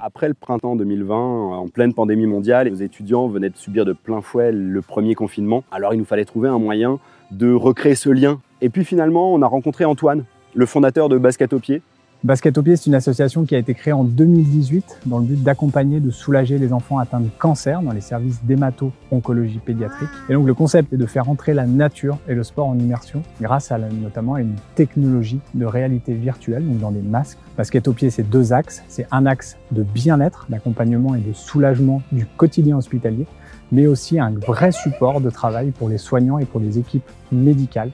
Après le printemps 2020, en pleine pandémie mondiale, nos étudiants venaient de subir de plein fouet le premier confinement. Alors il nous fallait trouver un moyen de recréer ce lien. Et puis finalement, on a rencontré Antoine, le fondateur de Basket au pied, Basket au pied, c'est une association qui a été créée en 2018 dans le but d'accompagner, de soulager les enfants atteints de cancer dans les services d'hémato-oncologie pédiatrique. Et donc le concept est de faire entrer la nature et le sport en immersion grâce à notamment à une technologie de réalité virtuelle, donc dans des masques. Basket au pied, c'est deux axes. C'est un axe de bien-être, d'accompagnement et de soulagement du quotidien hospitalier, mais aussi un vrai support de travail pour les soignants et pour les équipes médicales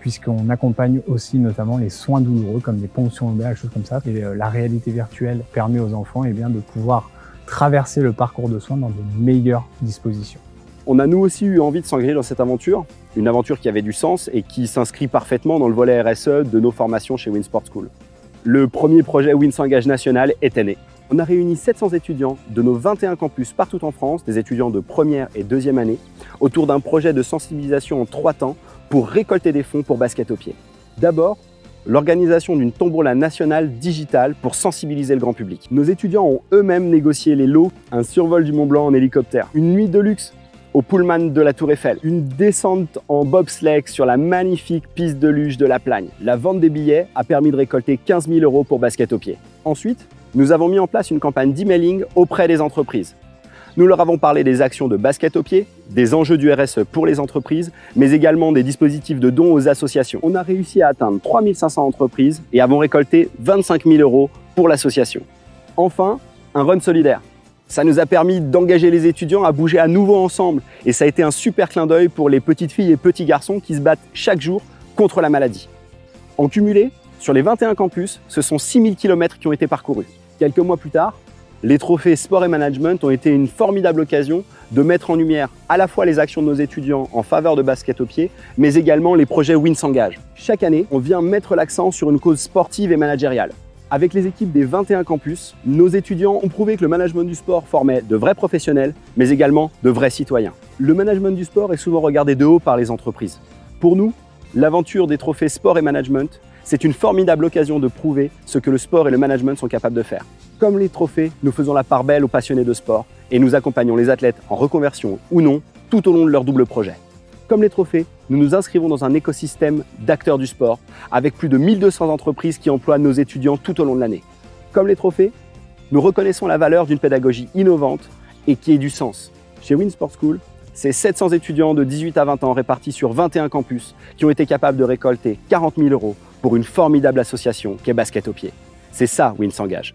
puisqu'on accompagne aussi notamment les soins douloureux comme des ponctions lombaires, choses comme ça. Euh, la réalité virtuelle permet aux enfants eh de pouvoir traverser le parcours de soins dans de meilleures dispositions. On a nous aussi eu envie de s'engager dans cette aventure, une aventure qui avait du sens et qui s'inscrit parfaitement dans le volet RSE de nos formations chez Winsport School. Le premier projet Win s'engage national était né. On a réuni 700 étudiants de nos 21 campus partout en France, des étudiants de première et deuxième année, autour d'un projet de sensibilisation en trois temps pour récolter des fonds pour basket au pied. D'abord, l'organisation d'une tombola nationale digitale pour sensibiliser le grand public. Nos étudiants ont eux-mêmes négocié les lots, un survol du Mont Blanc en hélicoptère, une nuit de luxe au Pullman de la Tour Eiffel, une descente en bobsleigh sur la magnifique piste de luge de la Plagne. La vente des billets a permis de récolter 15 000 euros pour basket au pied. Ensuite, nous avons mis en place une campagne d'emailing auprès des entreprises. Nous leur avons parlé des actions de basket au pied, des enjeux du RSE pour les entreprises, mais également des dispositifs de dons aux associations. On a réussi à atteindre 3500 entreprises et avons récolté 25 000 euros pour l'association. Enfin, un run solidaire. Ça nous a permis d'engager les étudiants à bouger à nouveau ensemble et ça a été un super clin d'œil pour les petites filles et petits garçons qui se battent chaque jour contre la maladie. En cumulé, sur les 21 campus, ce sont 6000 km qui ont été parcourus. Quelques mois plus tard, les trophées sport et management ont été une formidable occasion de mettre en lumière à la fois les actions de nos étudiants en faveur de basket au pied, mais également les projets Win s'engage. Chaque année, on vient mettre l'accent sur une cause sportive et managériale. Avec les équipes des 21 campus, nos étudiants ont prouvé que le management du sport formait de vrais professionnels, mais également de vrais citoyens. Le management du sport est souvent regardé de haut par les entreprises. Pour nous, l'aventure des trophées sport et management, c'est une formidable occasion de prouver ce que le sport et le management sont capables de faire. Comme les trophées, nous faisons la part belle aux passionnés de sport et nous accompagnons les athlètes en reconversion ou non tout au long de leur double projet. Comme les trophées, nous nous inscrivons dans un écosystème d'acteurs du sport avec plus de 1200 entreprises qui emploient nos étudiants tout au long de l'année. Comme les trophées, nous reconnaissons la valeur d'une pédagogie innovante et qui ait du sens. Chez Winsport School, c'est 700 étudiants de 18 à 20 ans répartis sur 21 campus qui ont été capables de récolter 40 000 euros pour une formidable association qu'est Basket au pied. C'est ça Win s'engage.